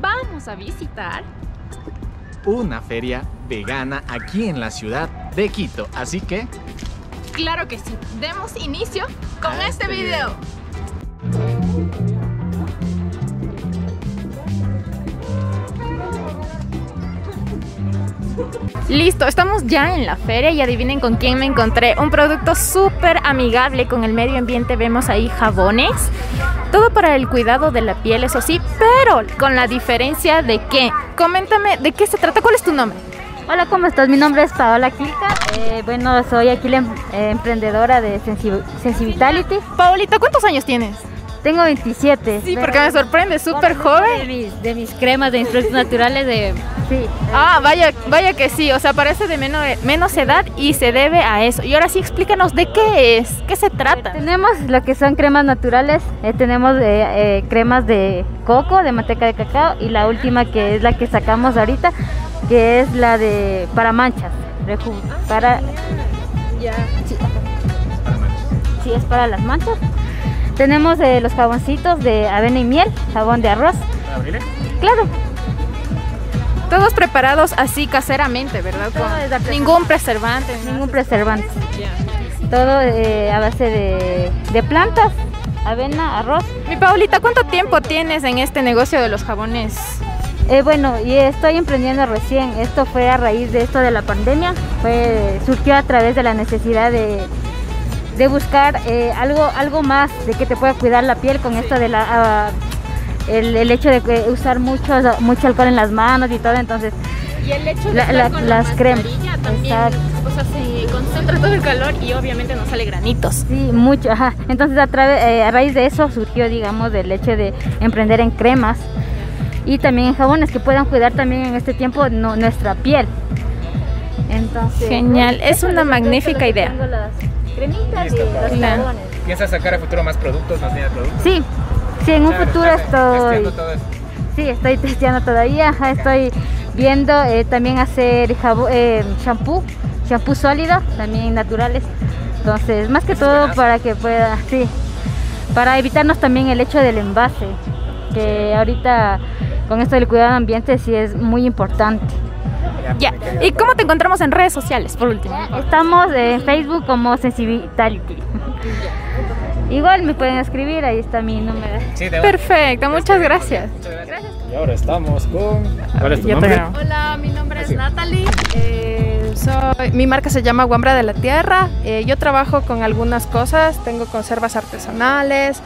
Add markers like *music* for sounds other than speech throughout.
vamos a visitar una feria vegana aquí en la ciudad de Quito. Así que... Claro que sí, demos inicio con este, este video. Listo, estamos ya en la feria y adivinen con quién me encontré. Un producto súper amigable con el medio ambiente. Vemos ahí jabones. Todo para el cuidado de la piel, eso sí, con la diferencia de que... Coméntame, ¿de qué se trata? ¿Cuál es tu nombre? Hola, ¿cómo estás? Mi nombre es Paola Quilca. Eh, bueno, soy aquí la em, eh, emprendedora de Sensivitality. Paolita, ¿cuántos años tienes? Tengo 27. Sí, porque me sorprende, súper joven. De mis, de mis, cremas, de naturales, de... Sí. Ah, vaya, vaya que sí, o sea, parece de menos, menos edad y se debe a eso. Y ahora sí, explícanos de qué es, qué se trata. tenemos lo que son cremas naturales, eh, tenemos eh, cremas de coco, de manteca de cacao y la última que es la que sacamos ahorita, que es la de para manchas, para... Ya. Sí. sí, es para las manchas. Tenemos eh, los jaboncitos de avena y miel, jabón de arroz. ¿Abrile? Claro. Todos preparados así caseramente, ¿verdad? ningún preservante. Ningún preservante. Todo eh, a base de, plantas, avena, arroz. Mi Paulita, ¿cuánto tiempo tienes en este negocio de los jabones? Eh, bueno, y estoy emprendiendo recién. Esto fue a raíz de esto de la pandemia. Fue, surgió a través de la necesidad de, de buscar eh, algo, algo más de que te pueda cuidar la piel con esto de la... Ah, el, hecho de usar mucho, mucho alcohol en las manos y todo, entonces... Y el hecho de la, con las cremas. También, o sea, se concentra todo el calor y obviamente no sale granitos. Sí, mucho, ajá. Entonces a, través, eh, a raíz de eso surgió, digamos, del hecho de emprender en cremas y también en jabones que puedan cuidar también en este tiempo nuestra piel. Entonces, Genial, es una magnífica idea cremitas y los jabones. ¿Piensas sacar a futuro más productos, más de productos? Sí, sí, en un futuro estoy... Sí, estoy testeando todavía, estoy viendo eh, también hacer jabón, eh, shampoo, shampoo sólido, también naturales. Entonces, más que todo para que pueda, sí, para evitarnos también el hecho del envase, que ahorita con esto del cuidado del ambiente sí es muy importante. Ya. ¿Y cómo te encontramos en redes sociales, por último? Estamos en Facebook como Sensibility. Igual me pueden escribir, ahí está mi número. Perfecto, muchas gracias. Y ahora estamos con... ¿Cuál es tu nombre? Hola, mi nombre es Natalie. Eh, soy, mi marca se llama Guambra de la Tierra. Eh, yo trabajo con algunas cosas. Tengo conservas artesanales,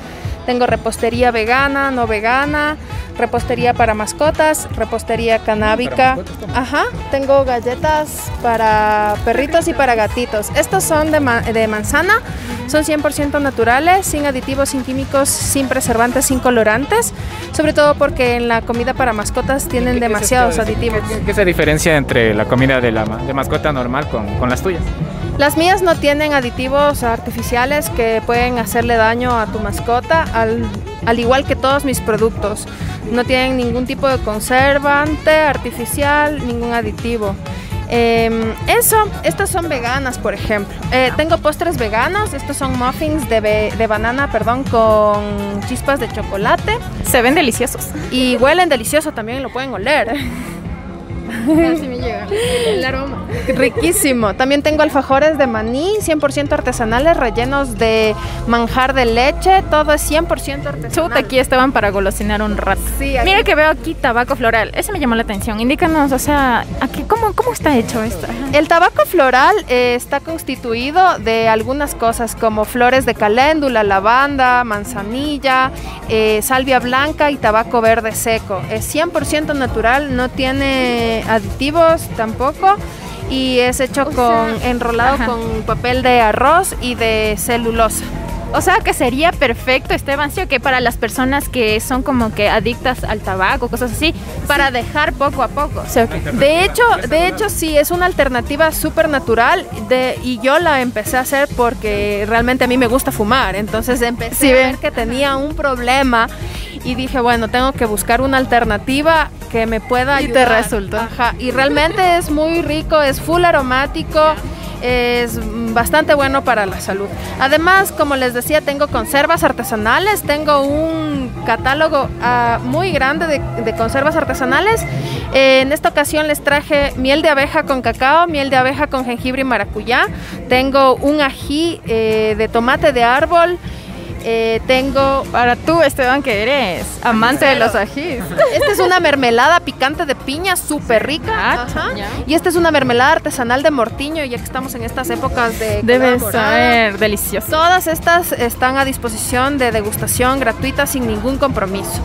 tengo repostería vegana, no vegana, repostería para mascotas, repostería canábica. Ajá, tengo galletas para perritos y para gatitos. Estos son de, de manzana, son 100% naturales, sin aditivos, sin químicos, sin preservantes, sin colorantes, sobre todo porque en la comida para mascotas tienen demasiados aditivos. ¿Qué, se diferencia entre la comida de, la, de mascota normal con, con las tuyas? Las mías no tienen aditivos artificiales que pueden hacerle daño a tu mascota, al, igual que todos mis productos. No tienen ningún tipo de conservante artificial, ningún aditivo. Em, eso, estas son veganas, por ejemplo. Eh, tengo postres veganos, estos son muffins de, de, banana, perdón, con chispas de chocolate. Se ven deliciosos. Y huelen delicioso, también lo pueden oler. *laughs* Así me llega el aroma. Riquísimo. También tengo alfajores de maní, 100% artesanales, rellenos de manjar de leche. Todo es 100% artesanal. Chuta, aquí estaban para golosinar un rato. Sí, Mira que veo aquí tabaco floral. Ese me llamó la atención. Indícanos, o sea, aquí, ¿cómo, cómo está hecho esto? El tabaco floral eh, está constituido de algunas cosas como flores de caléndula, lavanda, manzanilla, eh, salvia blanca y tabaco verde seco. Es 100% natural, no tiene aditivos tampoco y es hecho con enrolado con papel de arroz y de celulosa. O sea que sería perfecto, Esteban, ¿sí que para las personas que son como que adictas al tabaco, cosas así, para dejar poco a poco. De hecho, de hecho sí, es una alternativa súper natural de, y yo la empecé a hacer porque realmente a mí me gusta fumar. Entonces empecé a ver que tenía un problema y dije, bueno, tengo que buscar una alternativa que me pueda ayudar. Y te resultó. Ajá, y realmente es muy rico, es full aromático. Es bastante bueno para la salud. Además, como les decía, tengo conservas artesanales, tengo un catálogo uh, muy grande de, de, conservas artesanales. Eh, en esta ocasión les traje miel de abeja con cacao, miel de abeja con jengibre y maracuyá. Tengo un ají eh, de tomate de árbol. Eh, tengo para tú, Esteban, que eres amante de los ajís. Esta es una mermelada picante de piña súper rica. Ah, Ajá. Y esta es una mermelada artesanal de mortiño, ya que estamos en estas épocas de. Debe saber delicioso. Todas estas están a disposición de degustación gratuita sin ningún compromiso.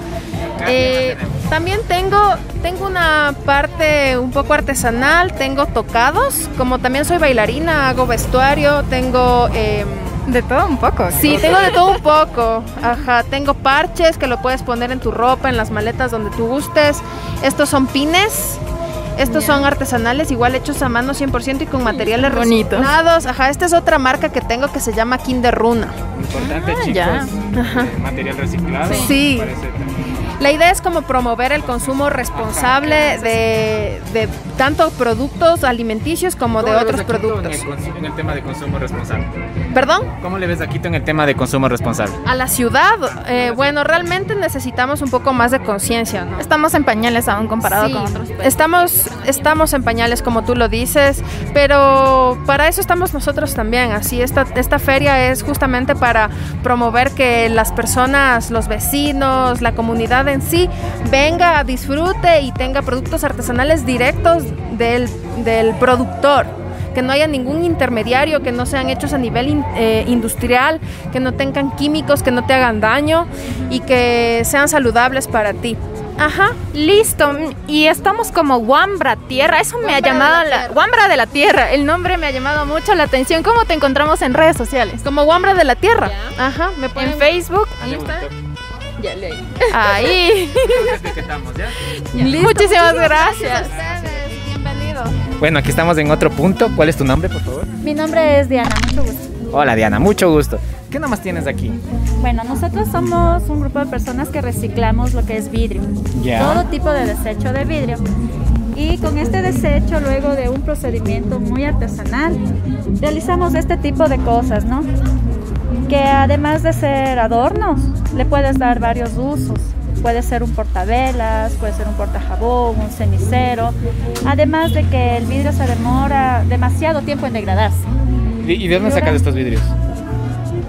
Eh, también tengo, tengo una parte un poco artesanal, tengo tocados, como también soy bailarina, hago vestuario, tengo... Eh, de todo un poco. Sí, tengo de todo un poco. Ajá, tengo parches que lo puedes poner en tu ropa, en las maletas donde tú gustes. Estos son pines. Estos yeah. son artesanales, igual hechos a mano 100% y con materiales Bonitos. reciclados. Ajá, esta es otra marca que tengo que se llama Kinder Runa. Importante, ah, chicos. Ya. Material reciclado. Sí. La idea es como promover el consumo responsable de, de tanto productos alimenticios como de otros productos. En el, en el, tema de consumo responsable. ¿Perdón? ¿Cómo le ves a Quito en el tema de consumo responsable? A la ciudad, eh, bueno, realmente necesitamos un poco más de conciencia, ¿no? Estamos en pañales aún comparado sí, con otros. Países. Estamos, estamos en pañales como tú lo dices, pero para eso estamos nosotros también. Así, esta, esta feria es justamente para promover que las personas, los vecinos, la comunidad en sí venga, disfrute y tenga productos artesanales directos del, del productor que no haya ningún intermediario, que no sean hechos a nivel in, eh, industrial, que no tengan químicos, que no te hagan daño y que sean saludables para ti. Ajá, listo. Y estamos como Wambra Tierra. Eso me ha llamado la la. Wambra de la Tierra. El nombre me ha llamado mucho la atención. ¿Cómo te encontramos en redes sociales? Como Wambra de la Tierra. Ya. Ajá, me En pueden Facebook. Ya leí. Ahí. etiquetamos, *laughs* ¿ya? Listo, muchísimas gracias. Bueno, aquí estamos en otro punto. ¿Cuál es tu nombre, por favor? Mi nombre es Diana, mucho gusto. Hola, Diana, mucho gusto. ¿Qué nomás tienes aquí? Bueno, nosotros somos un grupo de personas que reciclamos lo que es vidrio. Todo tipo de desecho de vidrio. Y con este desecho, luego de un procedimiento muy artesanal, realizamos este tipo de cosas, ¿no? Que además de ser adornos, le puedes dar varios usos. Puede ser un portavelas, puede ser un portajabón, un cenicero. Además de que el vidrio se demora demasiado tiempo en degradarse. ¿Y de dónde sacas estos vidrios?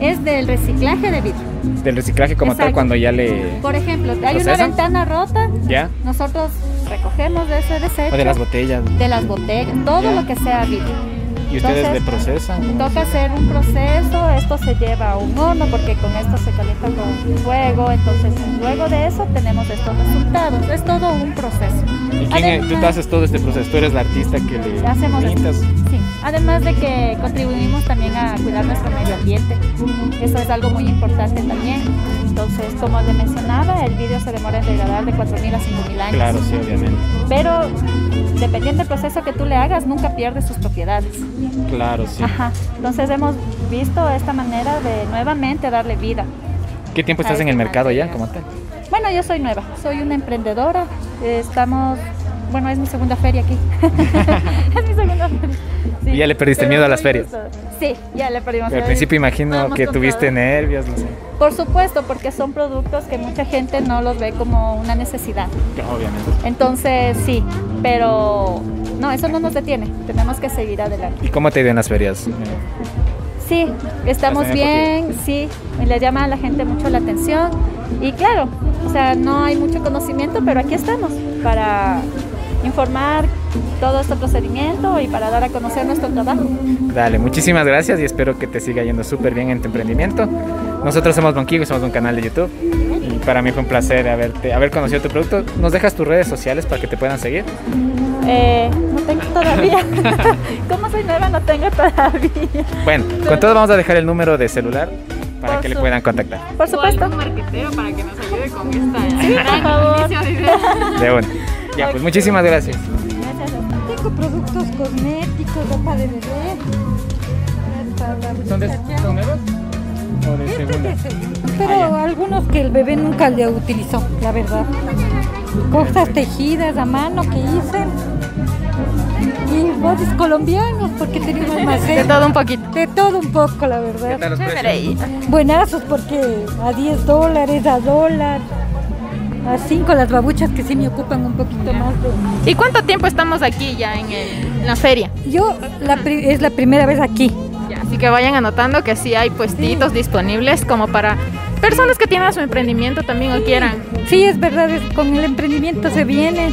Es del reciclaje de vidrio. Del reciclaje como tal cuando ya le... Por ejemplo, hay una ventana rota, ¿Ya? nosotros recogemos de ese desecho. O de las botellas. de las botellas, todo Ya. lo que sea vidrio. ¿Y ustedes Entonces, le procesan? Toca hacer un proceso, esto se lleva a un horno porque con esto se calienta con fuego, entonces luego de eso tenemos estos resultados. Es todo un proceso. ¿Y quién es- tú te Además- haces todo este proceso? ¿Tú eres la artista que le Hacemos esto. pintas? Sí, además de que contribuimos también a cuidar nuestro medio ambiente. Eso es algo muy importante también. Entonces, como le mencionaba, el vidrio se demora en degradar de 4.000 a 5.000 años. Claro, sí, obviamente. Pero dependiendo del proceso que tú le hagas, nunca pierde sus propiedades. Claro, sí. Ajá. Entonces hemos visto esta manera de nuevamente darle vida. ¿Qué tiempo estás en el mercado ya como tal? Bueno, yo soy nueva, soy una emprendedora. Estamos, bueno, es mi segunda feria aquí. es *laughs* *laughs* *laughs* segunda feria. Sí. ¿Y ya le perdiste miedo a las ferias? Sí, ya le perdimos Pero al miedo. principio imagino que tuviste todo. nervios, no sé. Por supuesto, porque son productos que mucha gente no los ve como una necesidad. Obviamente. Entonces, sí, pero no, eso no nos detiene. Tenemos que seguir adelante. ¿Y cómo te ha ido en las ferias? Sí, estamos bien, sí, le llama a la gente mucho la atención y claro, o sea, no hay mucho conocimiento, pero aquí estamos para informar todo este procedimiento y para dar a conocer nuestro trabajo. Dale, muchísimas gracias y espero que te siga yendo súper bien en tu emprendimiento. Nosotros somos Bonquigo y somos un canal de YouTube. Y para mí fue un placer haberte, haber conocido tu producto. ¿Nos dejas tus redes sociales para que te puedan seguir? Eh, no tengo todavía, *laughs* como soy nueva no tengo todavía. Bueno, con todo vamos a dejar el número de celular para Por que le su- puedan contactar. Por supuesto. marquetero para que nos ayude con esta Sí, por favor. De una. Ya, pues muchísimas gracias. Gracias. Tengo productos cosméticos, ropa de bebé. ¿Son, de, de segunda? Pero algunos que el bebé nunca le utilizó, la verdad. Cosas tejidas a mano que hice. y botes colombianos porque un almacén. De todo un poquito. De todo un poco, la ¿Qué verdad. tal los Buenazos porque a 10 dólares, a dólar, a 5 las babuchas que sí me ocupan un poquito más de... ¿Y cuánto tiempo estamos aquí ya en, el- en la feria? Yo la pri- es la primera vez aquí. Ya, así que vayan anotando que sí hay puestitos disponibles como para personas que tienen su emprendimiento también o quieran. Sí, es verdad, es- con el emprendimiento se viene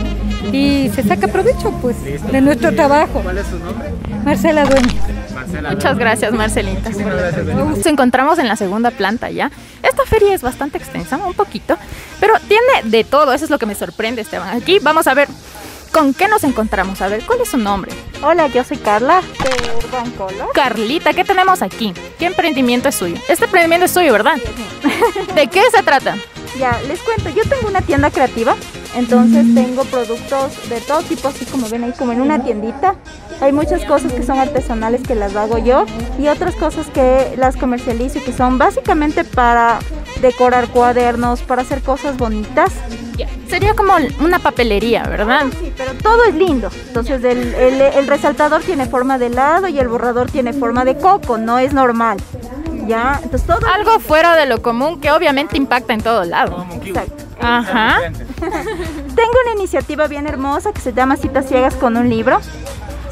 y se saca provecho pues Listo. de nuestro trabajo. ¿Cuál es su nombre? Marcela Dueña. Marcela. Muchas gracias, Marcelita. Muchísimas gracias. Nos encontramos en la segunda planta ya. Esta feria es bastante extensa, un poquito, pero tiene de todo. Eso es lo que me sorprende, Esteban. Aquí vamos a ver con qué nos encontramos. A ver, ¿cuál es su nombre? Hola, yo soy Carla de Urban Color. Carlita, ¿qué tenemos aquí? ¿Qué emprendimiento es suyo? Este emprendimiento es suyo, ¿verdad? *laughs* ¿De qué se trata? Ya, les cuento, yo tengo una tienda creativa, entonces tengo productos de todo tipo, así como ven ahí, como en una tiendita. Hay muchas cosas que son artesanales que las hago yo y otras cosas que las comercializo y que son básicamente para decorar cuadernos, para hacer cosas bonitas. Sería como una papelería, ¿verdad? Sí, pero todo es lindo. Entonces el, el- el resaltador tiene forma de helado y el borrador tiene forma de coco, no es normal. Ya, entonces todo Algo fuera de lo común que obviamente impacta en todo lado. Exacto. Ajá. *laughs* Tengo una iniciativa bien hermosa que se llama Citas Ciegas con un libro.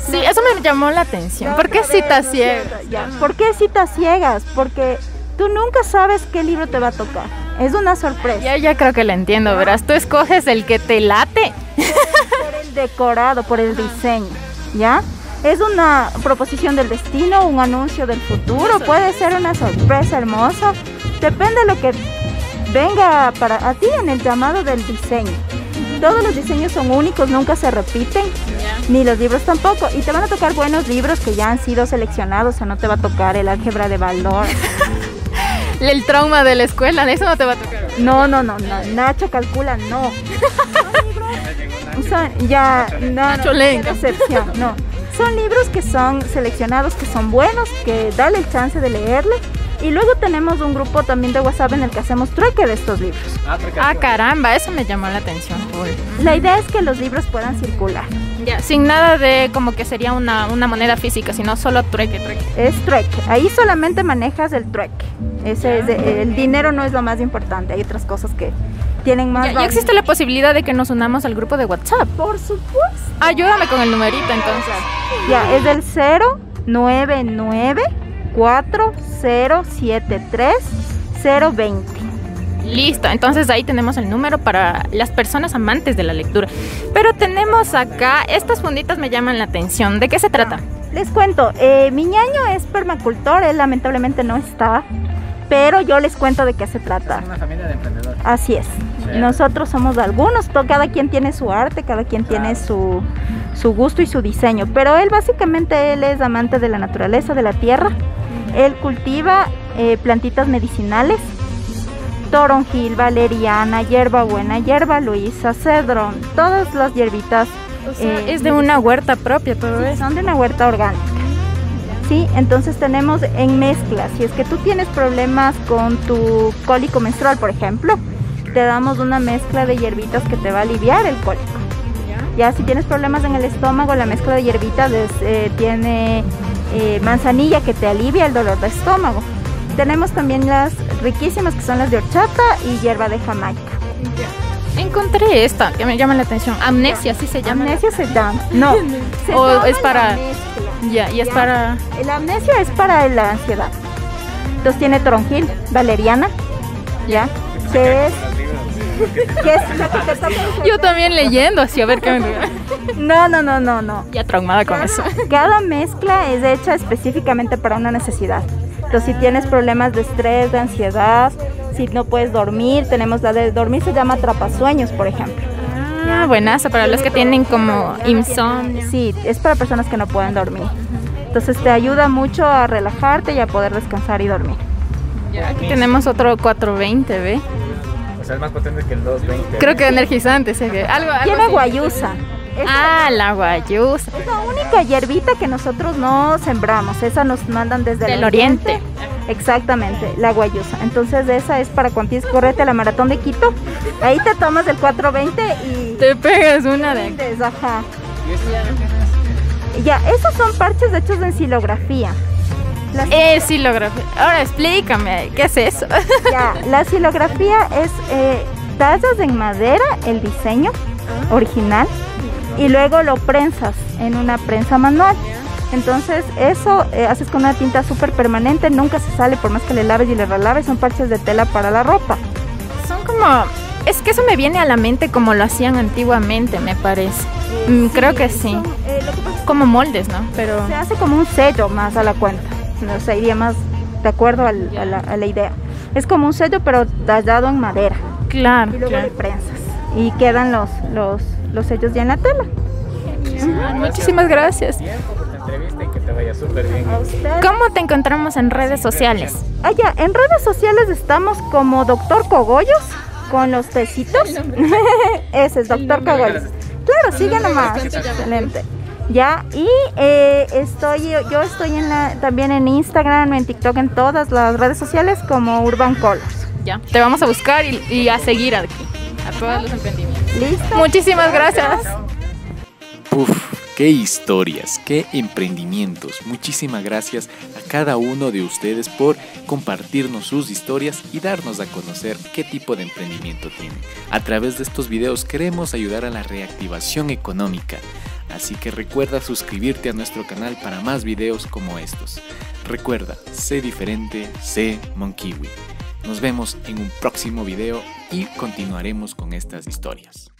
Sí, eso me llamó la atención. ¿Por qué citas ciegas? ¿Por qué citas ciegas? Porque tú nunca sabes qué libro te va a tocar. Es una sorpresa. Ya, ya creo que la entiendo, verás. Tú escoges el que te late. Por el decorado, por el diseño. ¿Ya? Es una proposición del destino, un anuncio del futuro. Puede ser una sorpresa hermosa. Depende de lo que venga para a ti en el llamado del diseño. Todos los diseños son únicos, nunca se repiten, ni los libros tampoco. Y te van a tocar buenos libros que ya han sido seleccionados, o sea, no te va a tocar el álgebra de valor. *laughs* El trauma de la escuela, eso no te va a tocar. No, no, no, no. Nacho calcula, no. *laughs* Son, ya, no, Nacho no, decepción, no. Son libros que son seleccionados, que son buenos, que dale el chance de leerle. Y luego tenemos un grupo también de WhatsApp en el que hacemos trueque de estos libros. Ah, caramba, eso me llamó la atención. La idea es que los libros puedan circular. Ya, sin nada de como que sería una, una moneda física, sino solo trueque, trueque. Es trueque. Ahí solamente manejas el trueque. Ese es de- el dinero no es lo más importante. Hay otras cosas que tienen más Ya, ya existe la posibilidad de que nos unamos al grupo de WhatsApp. Por supuesto. Ayúdame con el numerito entonces. Ya, es del 099 4073 020. Listo, entonces ahí tenemos el número para las personas amantes de la lectura. Pero tenemos acá, estas funditas me llaman la atención. ¿De qué se trata? Les cuento, eh, mi ñaño es permacultor, él lamentablemente no está, pero yo les cuento de qué se trata. una familia de emprendedores. Así es. Nosotros somos algunos, to- cada quien tiene su arte, cada quien tiene su, su gusto y su diseño, pero él básicamente él es amante de la naturaleza, de la tierra. Él cultiva eh, plantitas medicinales, toronjil, valeriana, hierbabuena, hierba luisa, cedrón, todas las hierbitas eh, es de una huerta propia todo Sí, eso. son de una huerta orgánica. Sí, entonces tenemos en mezcla. Si es que tú tienes problemas con tu cólico menstrual, por ejemplo, te damos una mezcla de hierbitas que te va a aliviar el cólico. Ya si tienes problemas en el estómago, la mezcla de hierbitas es, eh, tiene eh, manzanilla que te alivia el dolor de estómago. Tenemos también las riquísimas que son las de horchata y hierba de Jamaica. Encontré esta que me llama la atención. Amnesia, sí se llama. Amnesia se llama. No, *laughs* se O llama es para-. Ya, y es Ya. para. La amnesia es para la ansiedad. Entonces tiene toronjil, valeriana, ¿ya? Que es... que es la que te el Yo también leyendo así, a ver qué me No, no, no, no, no. Ya traumada con eso. Cada mezcla es hecha específicamente para una necesidad. Entonces, si tienes problemas de estrés, de ansiedad, si no puedes dormir, tenemos la de dormir, se llama atrapasueños, por ejemplo. Ah, buenazo, para los que tienen como insomnio. Sí, es para personas que no pueden dormir. Entonces, te ayuda mucho a relajarte y a poder descansar y dormir. Aquí tenemos otro 420, ¿ve? Sea, es más potente que el 220. Creo que energizante, ve. Algo, algo Tiene así. guayusa. Es Ah, la guayusa. Es la única hierbita que nosotros no sembramos, esa nos mandan desde el Del oriente. Exactamente, la guayusa. Entonces esa es para cuando tienes que correrte a la maratón de Quito. Ahí te tomas el 420 y Te pegas una de. ajá. Ya, esos son parches hechos en silografía. La, Eh, silografía. Ahora explícame, ¿qué es eso? *laughs* ya, la silografía es eh, tallas en madera el diseño original y luego lo prensas en una prensa manual. Entonces eso eh, haces con una tinta súper permanente, nunca se sale por más que le laves y le relaves, son parches de tela para la ropa. Son como... Es que eso me viene a la mente como lo hacían antiguamente, me parece. Mm, creo que sí. son, eh, lo que es Como moldes, ¿no? Pero... se hace como un sello más a la cuenta, no sé, iría más de acuerdo al- a, la, a la idea. Es como un sello pero tallado en madera Claro, y luego claro. le prensas y quedan los, los, los sellos ya en la tela. Muchísimas gracias. Tiempo por tu entrevista y que te vaya súper bien. ¿Cómo te encontramos en redes sociales? Ah, ya, en redes sociales estamos como Doctor Cogollos con los tecitos. *laughs* Ese es Doctor Cogollos. Claro, sigue nomás. Excelente. Ya, y eh, estoy, yo estoy en la, también en Instagram, en TikTok, en todas las redes sociales como Urban Colors. Ya. Te vamos a buscar y, y a seguir aquí. A todos los emprendimientos. ¿Listo? Muchísimas gracias. Uf, qué historias, qué emprendimientos. Muchísimas gracias a cada uno de ustedes por compartirnos sus historias y darnos a conocer qué tipo de emprendimiento tienen. A través de estos videos queremos ayudar a la reactivación económica. Así que recuerda suscribirte a nuestro canal para más videos como estos. Recuerda, sé diferente, sé Monkiwi. Nos vemos en un próximo video y continuaremos con estas historias.